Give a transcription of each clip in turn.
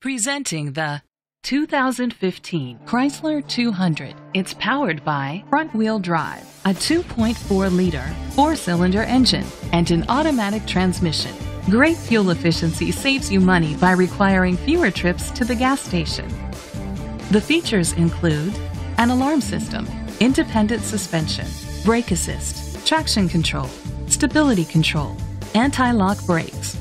Presenting the 2015 Chrysler 200. It's powered by front-wheel drive, a 2.4-liter four-cylinder engine, and an automatic transmission. Great fuel efficiency saves you money by requiring fewer trips to the gas station. The features include an alarm system, independent suspension, brake assist, traction control, stability control, anti-lock brakes,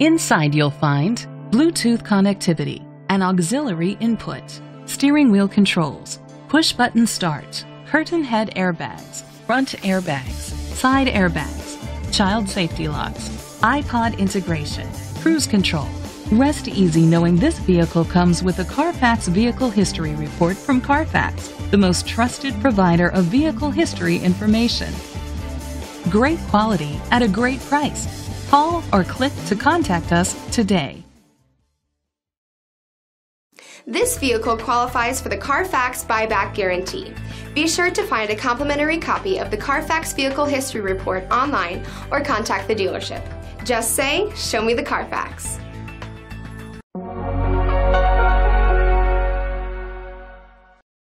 Inside you'll find Bluetooth connectivity, an auxiliary input, steering wheel controls, push button start, curtain head airbags, front airbags, side airbags, child safety locks, iPod integration, cruise control. Rest easy knowing this vehicle comes with a Carfax Vehicle History Report from Carfax, the most trusted provider of vehicle history information. Great quality at a great price. Call or click to contact us today. This vehicle qualifies for the Carfax buyback guarantee. Be sure to find a complimentary copy of the Carfax Vehicle History Report online or contact the dealership. Just say, Show me the Carfax.